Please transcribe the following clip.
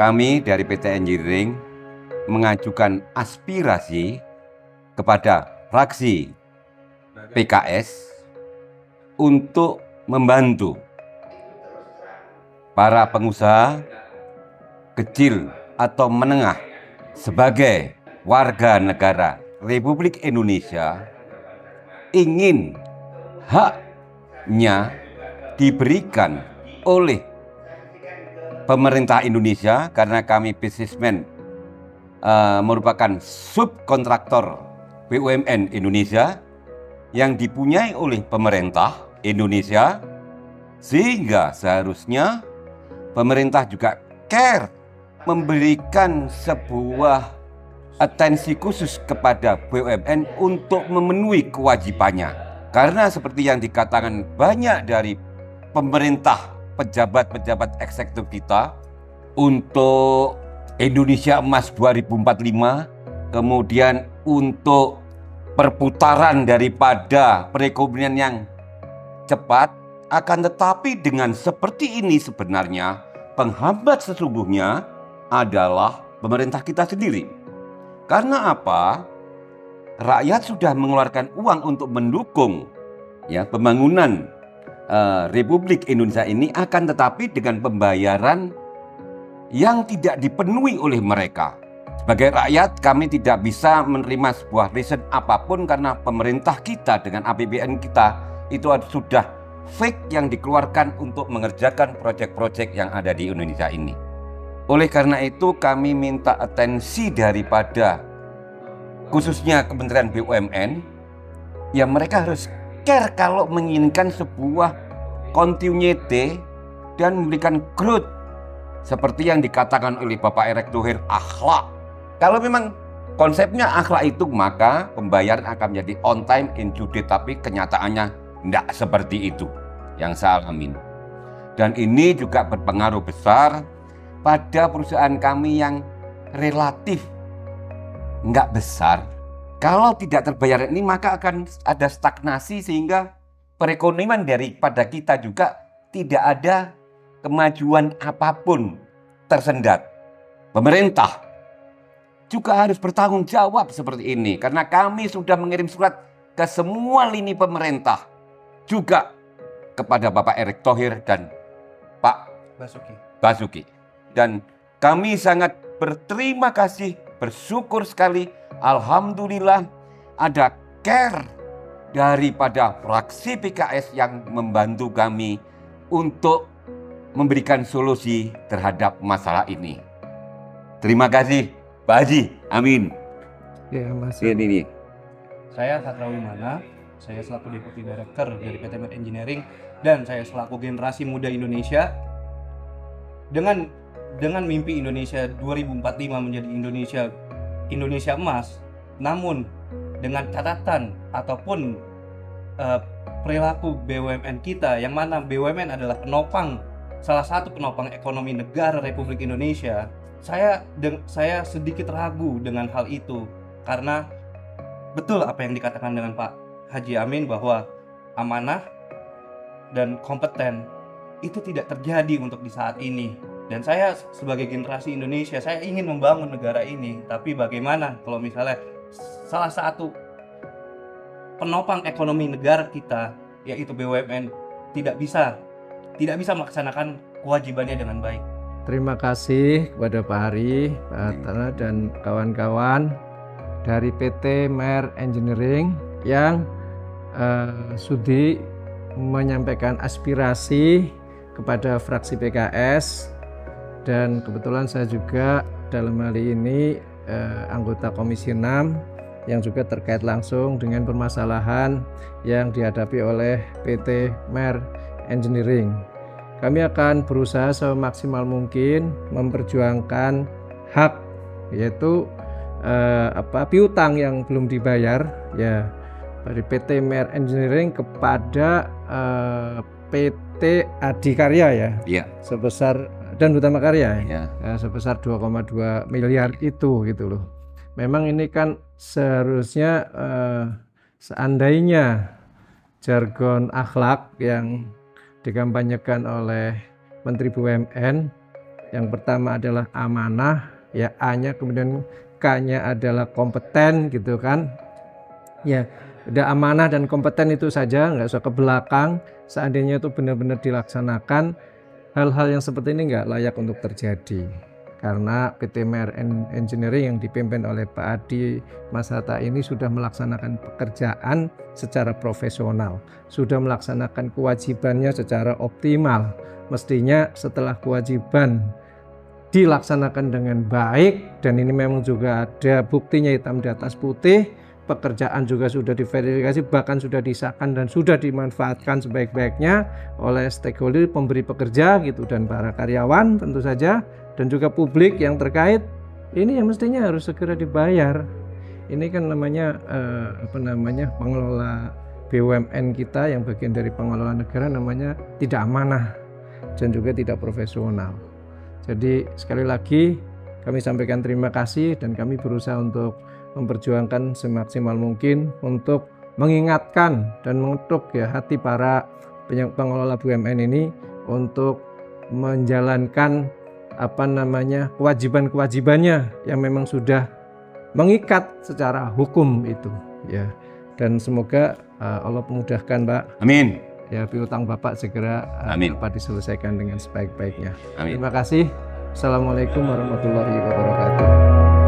kami dari PT Engineering mengajukan aspirasi kepada fraksi PKS untuk membantu para pengusaha kecil atau menengah sebagai warga negara Republik Indonesia ingin haknya diberikan oleh pemerintah Indonesia karena kami bisnismen uh, merupakan subkontraktor BUMN Indonesia yang dipunyai oleh pemerintah Indonesia sehingga seharusnya pemerintah juga care memberikan sebuah atensi khusus kepada BUMN untuk memenuhi kewajibannya. Karena seperti yang dikatakan banyak dari pemerintah, pejabat-pejabat eksekutif kita untuk Indonesia Emas 2045, kemudian untuk perputaran daripada perekonomian yang cepat akan tetapi dengan seperti ini sebenarnya penghambat sesungguhnya adalah pemerintah kita sendiri. Karena apa? Rakyat sudah mengeluarkan uang untuk mendukung ya pembangunan uh, Republik Indonesia ini akan tetapi dengan pembayaran yang tidak dipenuhi oleh mereka. Sebagai rakyat kami tidak bisa menerima sebuah reason apa pun karena pemerintah kita dengan APBN kita itu sudah fake yang dikeluarkan untuk mengerjakan proyek-proyek yang ada di Indonesia ini. Oleh karena itu kami minta atensi daripada khususnya Kementerian BUMN ya mereka harus care kalau menginginkan sebuah continuity dan memberikan growth seperti yang dikatakan oleh Bapak Erick Thohir akhlak. Kalau memang konsepnya akhlak itu maka pembayaran akan menjadi on time in due tapi kenyataannya tidak seperti itu yang saya alami. Dan ini juga berpengaruh besar pada perusahaan kami yang relatif nggak besar. Kalau tidak terbayar ini maka akan ada stagnasi sehingga perekonomian daripada kita juga tidak ada kemajuan apa pun tersendat. Pemerintah juga harus bertanggung jawab seperti ini karena kami sudah mengirim surat ke semua lini pemerintah juga kepada Bapak Erick Thohir dan Pak Basuki. Basuki. Dan kami sangat berterima kasih, bersyukur sekali. Alhamdulillah ada care daripada fraksi PKS yang membantu kami untuk memberikan solusi terhadap masalah ini. Terima kasih Pak Haji. Amin. Ya, Mas. Ini, ini. Saya Satrawi Mana, saya selaku Deputi Director dari PT Med Engineering dan saya selaku generasi muda Indonesia dengan dengan mimpi Indonesia 2045 menjadi Indonesia Indonesia emas, namun dengan catatan ataupun uh, perilaku BUMN kita yang mana BUMN adalah penopang salah satu penopang ekonomi negara Republik Indonesia, saya saya sedikit ragu dengan hal itu. Karena betul apa yang dikatakan dengan Pak Haji Amin bahwa amanah dan kompeten itu tidak terjadi untuk di saat ini dan saya sebagai generasi Indonesia saya ingin membangun negara ini tapi bagaimana kalau misalnya salah satu penopang ekonomi negara kita yaitu BUMN tidak bisa tidak bisa melaksanakan kewajibannya dengan baik. Terima kasih kepada Pak Hari, Pak Tana dan kawan-kawan dari PT Mer Engineering yang uh, sudi menyampaikan aspirasi kepada fraksi PKS dan kebetulan saya juga dalam hal ini eh, anggota Komisi 6 yang juga terkait langsung dengan permasalahan yang dihadapi oleh PT Mer Engineering. Kami akan berusaha semaksimal mungkin memperjuangkan hak yaitu eh, apa piutang yang belum dibayar ya dari PT Mer Engineering kepada eh, PT Adikarya ya. Iya. Sebesar dan utama karya ya. ya sebesar 2,2 miliar itu gitu loh. Memang ini kan seharusnya eh, seandainya jargon akhlak yang dikampanyekan oleh Menteri BUMN Yang pertama adalah amanah, ya A-nya kemudian K-nya adalah kompeten gitu kan. Ya, udah amanah dan kompeten itu saja, nggak usah ke belakang. Seandainya itu benar-benar dilaksanakan, hal-hal yang seperti ini nggak layak untuk terjadi. Karena PT Mer Engineering yang dipimpin oleh Pak Adi Mas Hatta ini sudah melaksanakan pekerjaan secara profesional, sudah melaksanakan kewajibannya secara optimal. Mestinya setelah kewajiban dilaksanakan dengan baik dan ini memang juga ada buktinya hitam di atas putih pekerjaan juga sudah diverifikasi bahkan sudah disahkan dan sudah dimanfaatkan sebaik-baiknya oleh stakeholder pemberi pekerja gitu dan para karyawan tentu saja dan juga publik yang terkait. Ini yang mestinya harus segera dibayar. Ini kan namanya eh, apa namanya pengelola BUMN kita yang bagian dari pengelola negara namanya tidak amanah dan juga tidak profesional. Jadi sekali lagi kami sampaikan terima kasih dan kami berusaha untuk memperjuangkan semaksimal mungkin untuk mengingatkan dan mengetuk ya hati para pengelola BUMN ini untuk menjalankan apa namanya kewajiban-kewajibannya yang memang sudah mengikat secara hukum itu ya dan semoga uh, Allah memudahkan Pak Amin. ya piutang Bapak segera uh, Amin. dapat diselesaikan dengan sebaik-baiknya Amin. Terima kasih. Assalamualaikum warahmatullahi wabarakatuh.